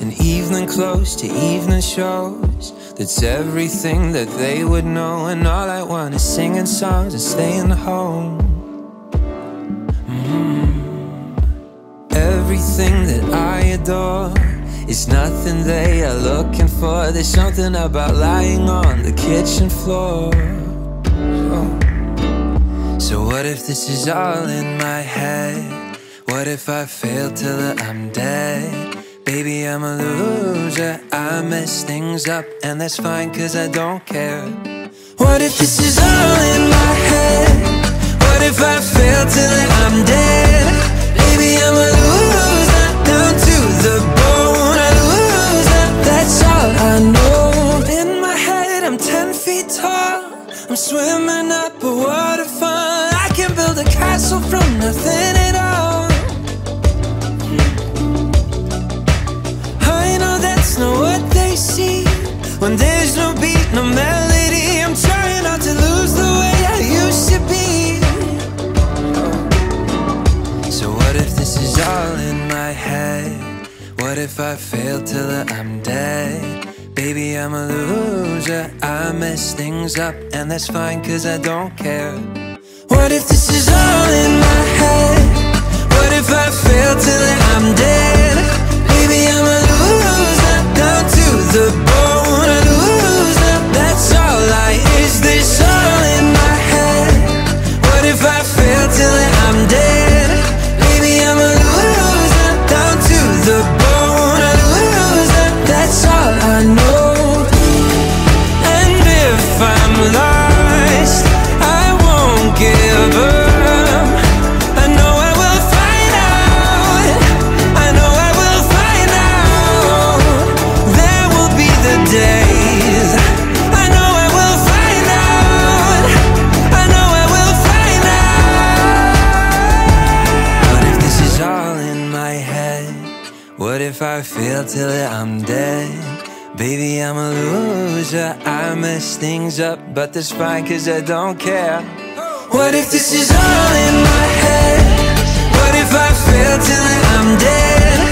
And evening clothes to evening shows. That's everything that they would know. And all I want is singing songs and staying home. Mm. Everything that I adore is nothing they are looking for. There's something about lying on the kitchen floor. Oh. So, what if this is all in my head? What if I fail till I'm dead? Baby, I'm a loser. I mess things up, and that's fine, cause I don't care. What if this is all in my head? What if I fail till I'm dead? Baby, I'm a loser. Down to the bone, a loser. That's all I know. In my head, I'm ten feet tall. I'm swimming up a waterfall. I can build a castle from nothing see. When there's no beat, no melody, I'm trying not to lose the way I used to be. So, what if this is all in my head? What if I fail till I'm dead? Baby, I'm a loser. I mess things up, and that's fine, cause I don't care. What if this is all in my head? If I fail till I'm dead? Baby, I'm a loser. I mess things up, but that's fine, cause I don't care. What if this is all in my head? What if I fail till I'm dead?